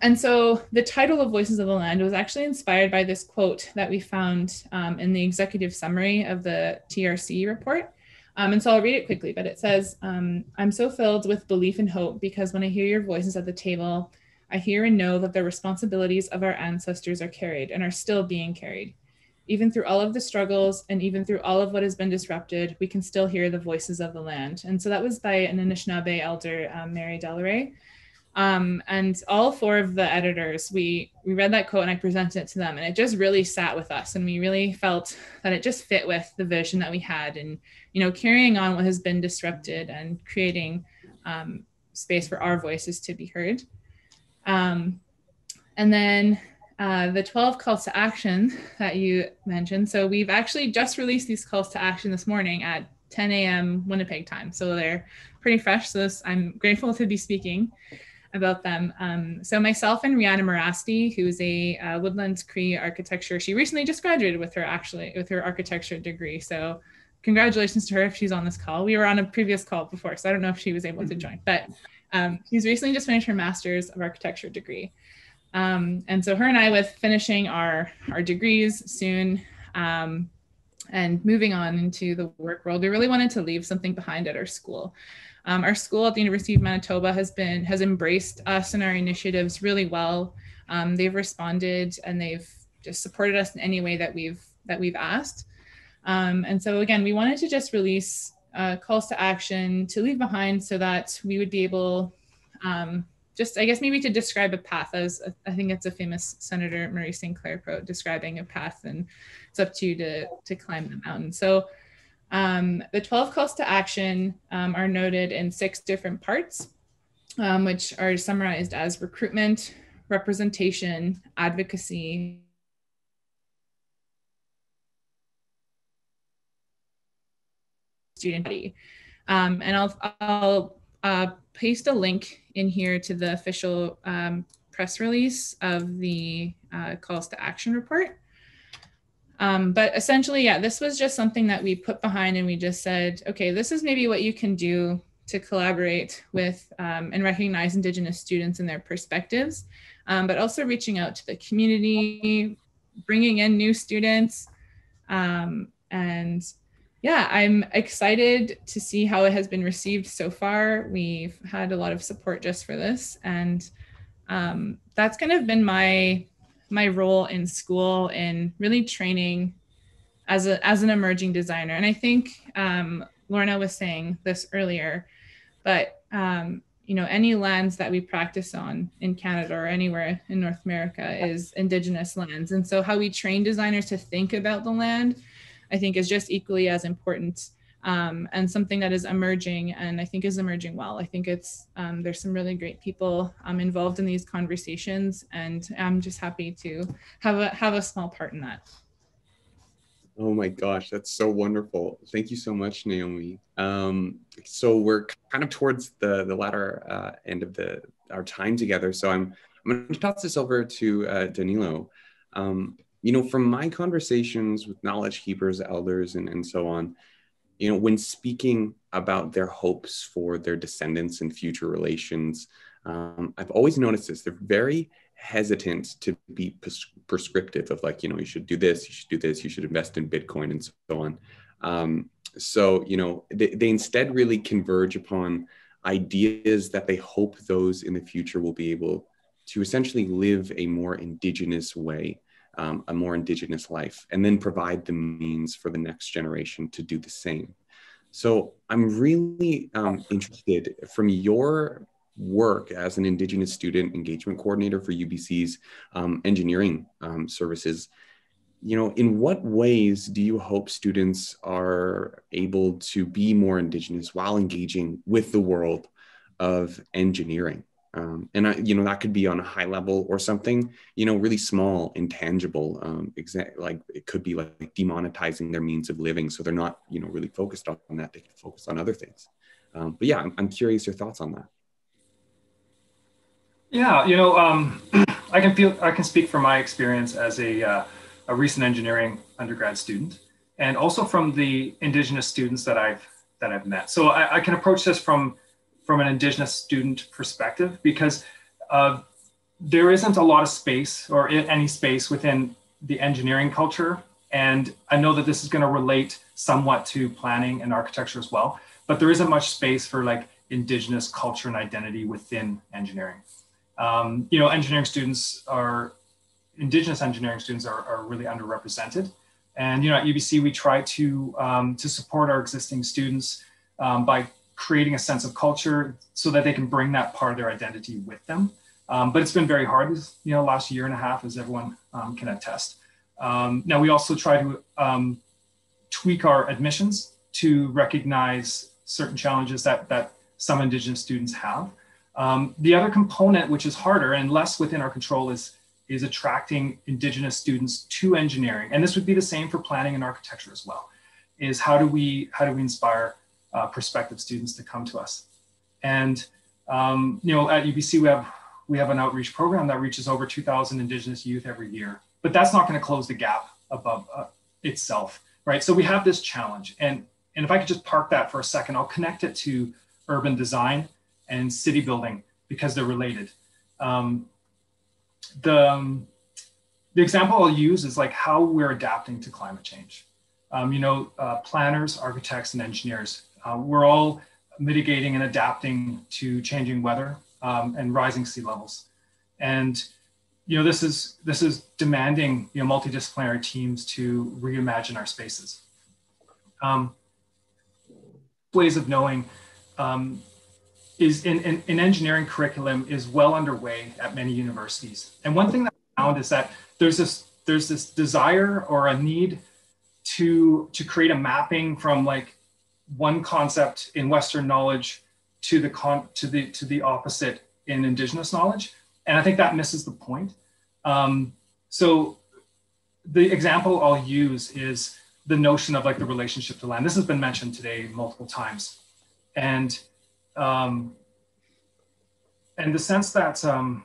And so the title of Voices of the Land was actually inspired by this quote that we found in the executive summary of the TRC report. Um, and so I'll read it quickly, but it says, um, I'm so filled with belief and hope because when I hear your voices at the table, I hear and know that the responsibilities of our ancestors are carried and are still being carried. Even through all of the struggles and even through all of what has been disrupted, we can still hear the voices of the land. And so that was by an Anishinaabe elder, um, Mary Delaray. Um, and all four of the editors, we we read that quote and I presented it to them, and it just really sat with us, and we really felt that it just fit with the vision that we had, and you know, carrying on what has been disrupted and creating um, space for our voices to be heard. Um, and then uh, the 12 calls to action that you mentioned. So we've actually just released these calls to action this morning at 10 a.m. Winnipeg time. So they're pretty fresh. So this, I'm grateful to be speaking about them. Um, so myself and Rihanna Morasti, who is a uh, Woodlands Cree architecture, she recently just graduated with her actually with her architecture degree. So congratulations to her if she's on this call. We were on a previous call before, so I don't know if she was able to mm-hmm. join, but um, she's recently just finished her master's of architecture degree. Um, and so her and I, with finishing our, our degrees soon um, and moving on into the work world, we really wanted to leave something behind at our school. Um, our school at the University of Manitoba has been has embraced us and our initiatives really well. Um, they've responded and they've just supported us in any way that we've that we've asked. Um, and so again, we wanted to just release uh, calls to action to leave behind so that we would be able um, just I guess maybe to describe a path as I think it's a famous Senator Murray Sinclair quote describing a path and it's up to you to to climb the mountain. So um, the 12 calls to action um, are noted in six different parts, um, which are summarized as recruitment, representation, advocacy, student body. Um, and I'll, I'll uh, paste a link in here to the official um, press release of the uh, calls to action report. Um, but essentially, yeah, this was just something that we put behind and we just said, okay, this is maybe what you can do to collaborate with um, and recognize Indigenous students and their perspectives, um, but also reaching out to the community, bringing in new students. Um, and yeah, I'm excited to see how it has been received so far. We've had a lot of support just for this. And um, that's kind of been my my role in school in really training as a as an emerging designer. And I think um, Lorna was saying this earlier, but um, you know, any lands that we practice on in Canada or anywhere in North America is Indigenous lands. And so how we train designers to think about the land I think is just equally as important um, and something that is emerging and I think is emerging well. I think it's um, there's some really great people um, involved in these conversations, and I'm just happy to have a have a small part in that. Oh my gosh, that's so wonderful! Thank you so much, Naomi. Um, so we're kind of towards the the latter uh, end of the our time together. So I'm I'm going to toss this over to uh, Danilo. Um, you know, from my conversations with knowledge keepers, elders, and, and so on, you know, when speaking about their hopes for their descendants and future relations, um, I've always noticed this. They're very hesitant to be pres- prescriptive of like, you know, you should do this, you should do this, you should invest in Bitcoin and so on. Um, so, you know, they, they instead really converge upon ideas that they hope those in the future will be able to essentially live a more indigenous way um, a more indigenous life and then provide the means for the next generation to do the same. So i'm really um, interested from your work as an indigenous student engagement coordinator for ubc's um, engineering um, services you know in what ways do you hope students are able to be more indigenous while engaging with the world of engineering Um, and I, you know, that could be on a high level or something, you know, really small, intangible. Um, exa- like it could be like demonetizing their means of living, so they're not, you know, really focused on that. They can focus on other things. Um, but yeah, I'm, I'm curious your thoughts on that. Yeah, you know, um, I can feel I can speak from my experience as a uh, a recent engineering undergrad student, and also from the Indigenous students that I've that I've met. So I, I can approach this from from an Indigenous student perspective because uh, there isn't a lot of space or any space within the engineering culture. And I know that this is going to relate somewhat to planning and architecture as well, but there isn't much space for like Indigenous culture and identity within engineering. Um, you know, engineering students are, Indigenous engineering students are, are really underrepresented. And you know, at UBC, we try to um, to support our existing students um, by creating a sense of culture so that they can bring that part of their identity with them. Um, but it's been very hard, you know, last year and a half, as everyone um, can attest. Um, now we also try to um, tweak our admissions to recognize certain challenges that that some Indigenous students have. the other component, which is harder and less within our control, is is attracting indigenous students to engineering and this would be the same for planning and architecture as well is how do we how do we inspire uh, prospective students to come to us. And um, you know at ubc we have we have an outreach program that reaches over 2000 indigenous youth every year but that's not going to close the gap above uh, itself right? So we have this challenge and and if i could just park that for a second i'll connect it to urban design and city building because they're related. Um, the, um, the example I'll use is like how we're adapting to climate change. Um, you know, uh, planners, architects, and engineers, uh, we're all mitigating and adapting to changing weather um, and rising sea levels. And you know, this is this is demanding you know multidisciplinary teams to reimagine our spaces. Um, ways of knowing um, is in, in, in, engineering curriculum is well underway at many universities. And one thing that I found is that there's this there's this desire or a need to to create a mapping from like one concept in Western knowledge to the con to the to the opposite in Indigenous knowledge. And I think that misses the point. Um, so the example I'll use is the notion of like the relationship to land. This has been mentioned today multiple times. And um, and the sense that um,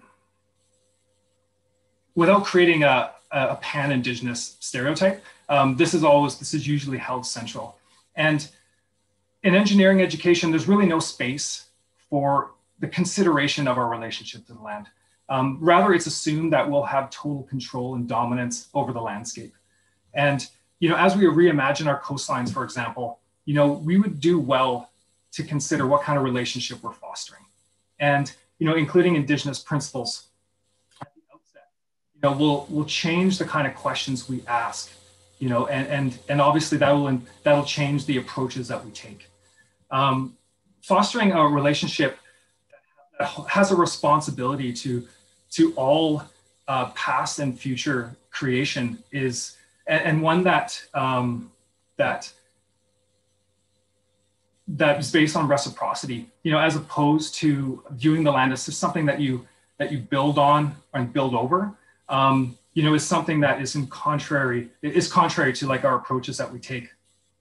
without creating a, a pan-indigenous stereotype, um, this is always this is usually held central. And in engineering education, there's really no space for the consideration of our relationship to the land. Um, rather, it's assumed that we'll have total control and dominance over the landscape. And you know, as we reimagine our coastlines, for example, you know, we would do well to consider what kind of relationship we're fostering. And, you know, including indigenous principles at the outset, you know, will will change the kind of questions we ask, you know, and and and obviously that will that'll change the approaches that we take. Um, fostering a relationship that has a responsibility to to all uh, past and future creation is and, and one that um, that that is based on reciprocity, you know, as opposed to viewing the land as just something that you that you build on and build over. Um, you know, is something that is in contrary is contrary to like our approaches that we take,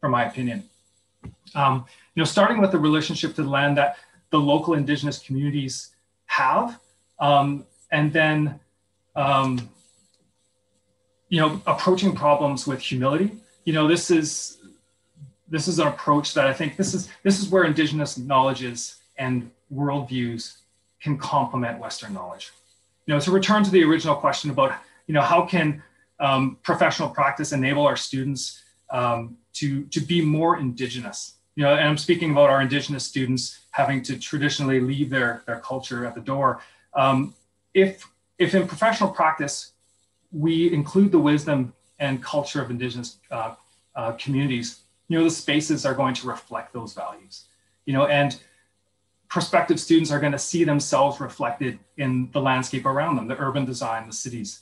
from my opinion. Um, you know, starting with the relationship to the land that the local indigenous communities have, um, and then um, you know, approaching problems with humility. You know, this is this is an approach that I think this is this is where indigenous knowledges and worldviews can complement Western knowledge. You know, to return to the original question about you know how can um, professional practice enable our students um, to to be more indigenous. You know, and I'm speaking about our indigenous students having to traditionally leave their their culture at the door. Um, if if in professional practice we include the wisdom and culture of indigenous uh, uh, communities you know the spaces are going to reflect those values. You know and prospective students are going to see themselves reflected in the landscape around them the urban design the cities.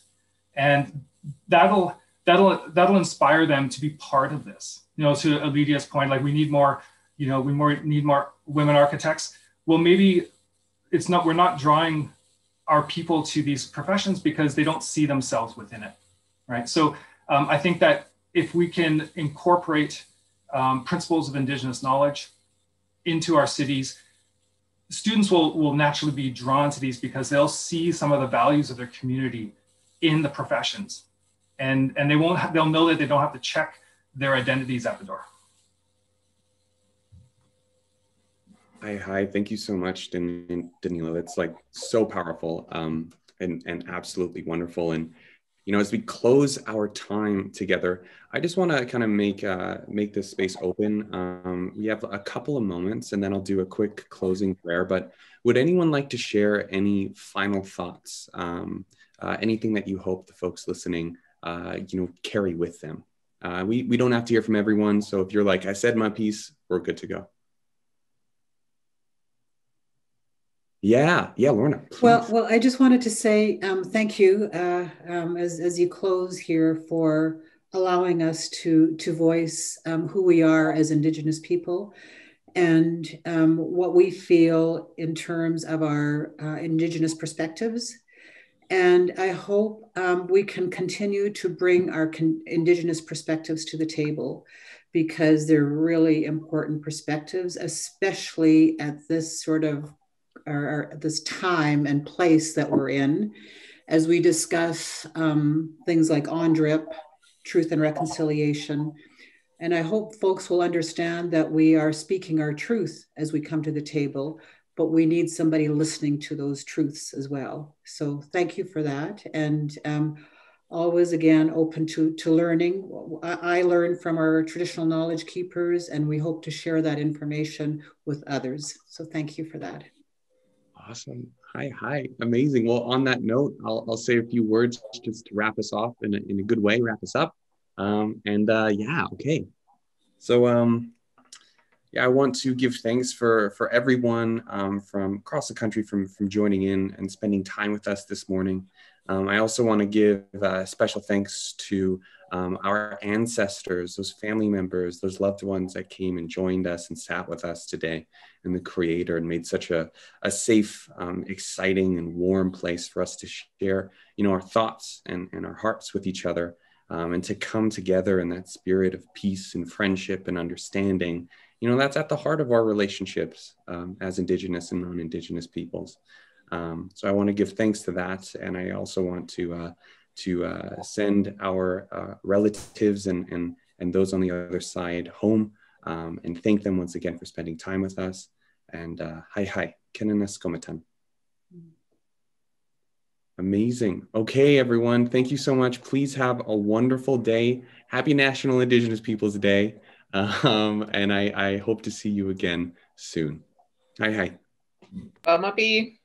And that'll that'll that'll inspire them to be part of this you know to Eladia's point like we need more you know we more need more women architects well maybe it's not we're not drawing our people to these professions because they don't see themselves within it, right? So um, I think that if we can incorporate um, principles of Indigenous knowledge into our cities, students will, will naturally be drawn to these because they'll see some of the values of their community in the professions. And, and they won't, they'll know that they don't have to check their identities at the door. Hi, hi. Thank you so much, Dan- Danilo. It's like so powerful um, and, and absolutely wonderful. And, you know, as we close our time together, I just want to kind of make uh, make this space open. Um, we have a couple of moments, and then I'll do a quick closing prayer. But would anyone like to share any final thoughts? Um, uh, anything that you hope the folks listening, uh, you know, carry with them? Uh, we we don't have to hear from everyone, so if you're like, I said my piece, we're good to go. Yeah, yeah, Lorna. Please. Well, well, I just wanted to say um, thank you uh, um, as as you close here for allowing us to to voice um, who we are as Indigenous people and um, what we feel in terms of our uh, Indigenous perspectives. And I hope um, we can continue to bring our con- Indigenous perspectives to the table because they're really important perspectives, especially at this sort of or, or this time and place that we're in as we discuss um, things like UNDRIP, truth and reconciliation. And I hope folks will understand that we are speaking our truth as we come to the table, but we need somebody listening to those truths as well. So thank you for that. And um, always again open to, to learning. I, I learn from our traditional knowledge keepers, and we hope to share that information with others. So thank you for that. Awesome. Hi, hi. Amazing. Well, on that note, I'll, I'll say a few words just to wrap us off in a, in a good way, wrap us up. Um, and uh, yeah, okay. So, um, yeah, I want to give thanks for for everyone um, from across the country from from joining in and spending time with us this morning. Um, I also want to give uh, special thanks to um, our ancestors, those family members, those loved ones that came and joined us and sat with us today, and the Creator, and made such a, a safe, um, exciting, and warm place for us to share, you know, our thoughts and, and our hearts with each other, um, and to come together in that spirit of peace and friendship and understanding. You know, that's at the heart of our relationships um, as Indigenous and non-Indigenous peoples. Um, so I want to give thanks to that, and I also want to uh, to uh, send our uh, relatives and, and, and those on the other side home um, and thank them once again for spending time with us. And uh, hi, hi, Kinanaskomitin. Amazing. Okay, everyone. Thank you so much. Please have a wonderful day. Happy National Indigenous Peoples Day. Um, and I, I hope to see you again soon. Hi, hi. Bye, Muppy.